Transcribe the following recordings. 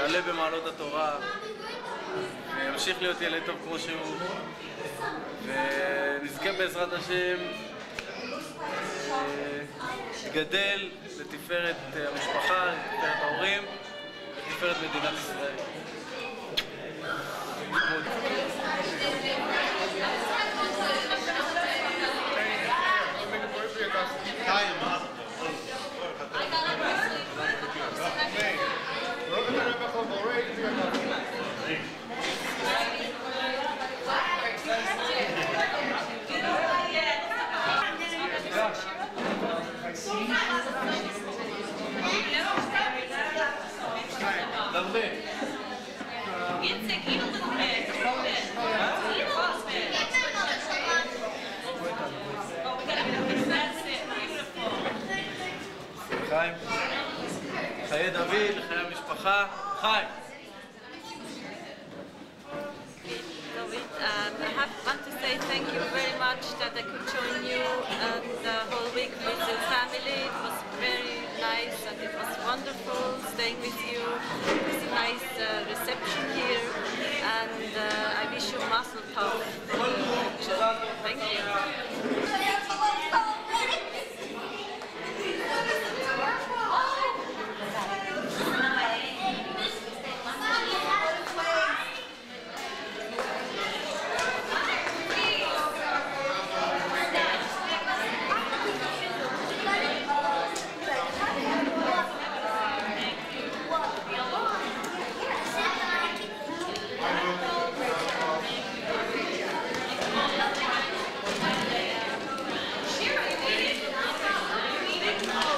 יעלה במעלות התורה, וימשיך להיות ילד טוב כמו שהוא, ונזכה בעזרת השם אה, גדל לתפארת המשפחה, לתפארת ההורים, לתפארת מדינת ישראל. חיים, חיי דוד, חיי המשפחה, חיים. David, um, I have, want to say thank you very much that I could join you and the whole week with your family. It was very nice and it was wonderful staying with you. It was a nice uh, Get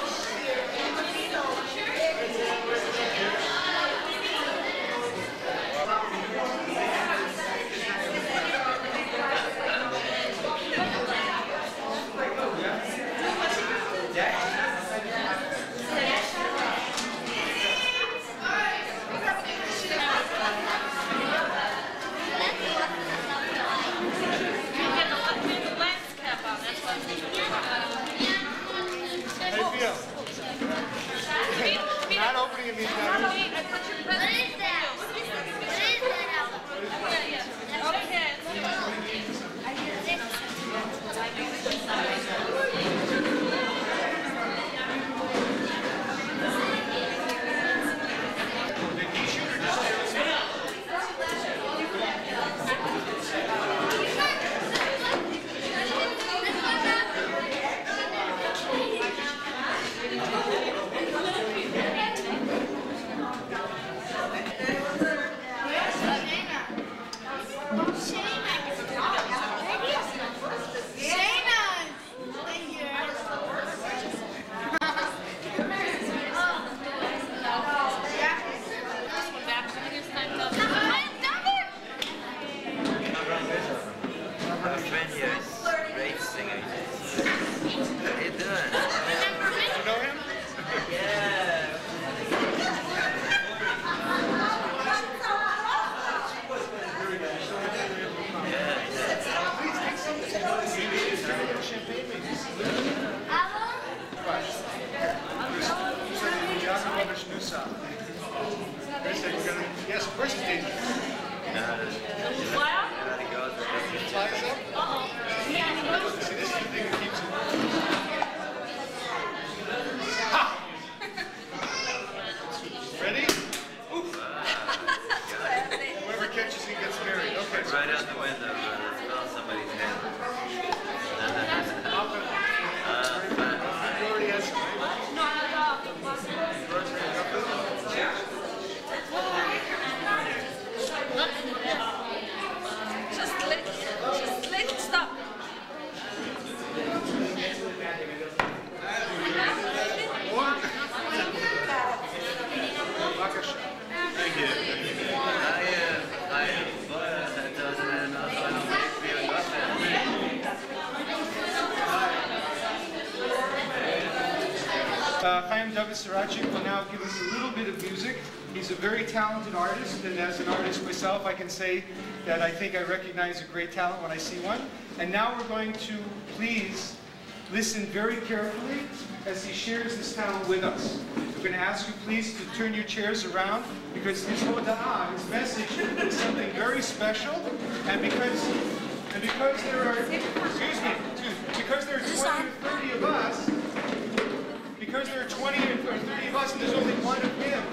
Saracik will now give us a little bit of music. He's a very talented artist, and as an artist myself, I can say that I think I recognize a great talent when I see one. And now we're going to please listen very carefully as he shares this talent with us. I'm going to ask you please to turn your chairs around because his hoda'ah, his message, is something very special. And because and because there are, excuse me, because there are 20 or 30 of us, because there are 20 or 30 of us and there's only one of him,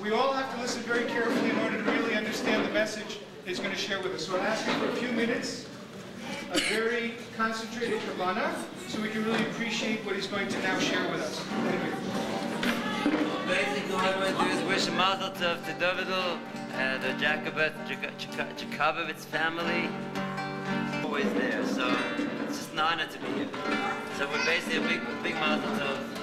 we all have to listen very carefully in order to really understand the he's going to share with us. So I'll ask you for a few minutes, a very concentrated kavana, so we can really appreciate what he's going to now share with us. Thank you. Basically, what I'm going to do is wish a mazel tov to Davidel, uh, the Jacobet, Jacobowitz family. Always there, so it's just an honor to be here. So we're basically a big, big mazel tov.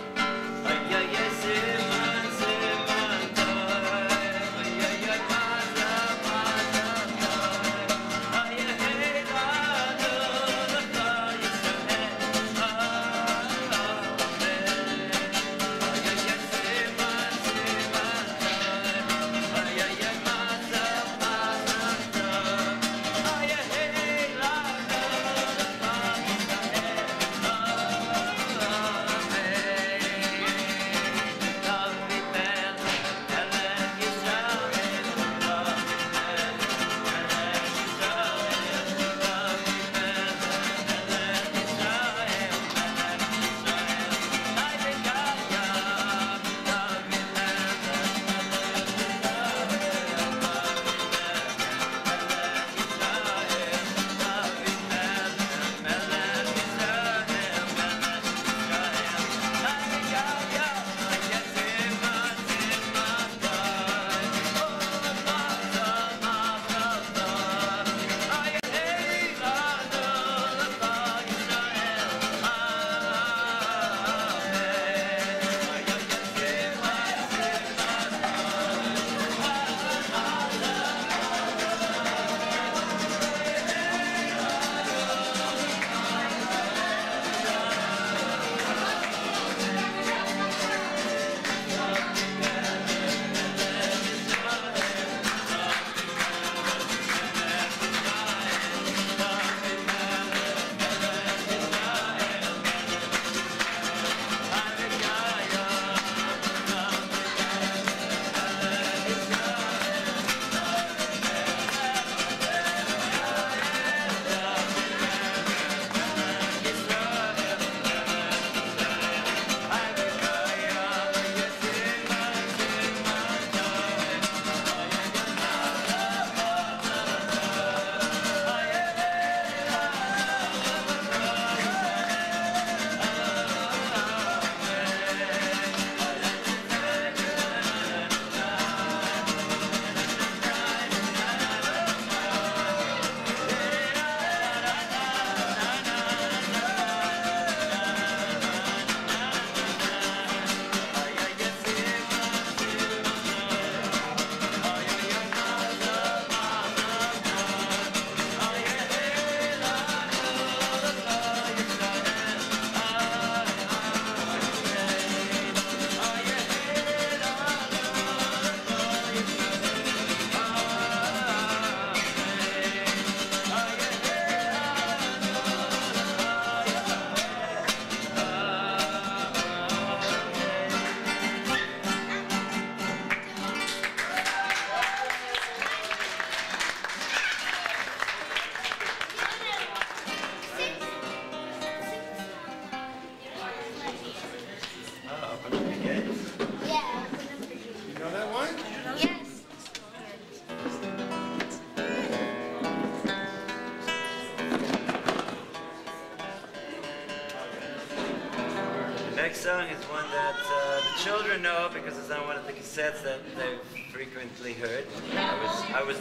Next song is one that uh, the children know because it's on one of the cassettes that they've frequently heard. I was, I was.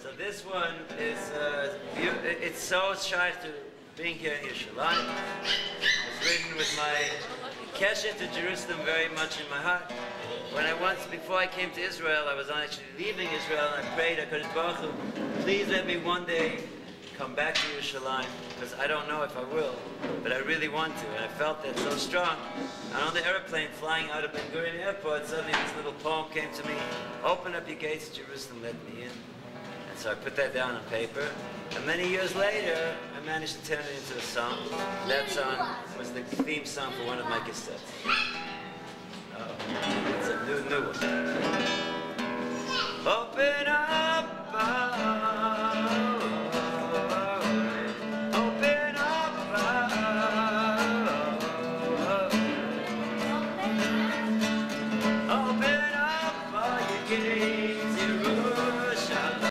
So this one is, uh, it's so shy to being here in Yerushalayim. It's written with my keshet to Jerusalem very much in my heart. When I once, before I came to Israel, I was actually leaving Israel and I prayed, HaKadosh Baruch Hu, please let me one day come back to Yerushalayim, because I don't know if I will, but I really want to, and I felt that so strong. And on the airplane flying out of Ben Gurion Airport, suddenly this little poem came to me, open up your gates, Jerusalem, let me in. And So I put that down on paper. And many years later, I managed to turn it into a song. That song was the theme song for one of my cassettes. Oh, it's a new, new one.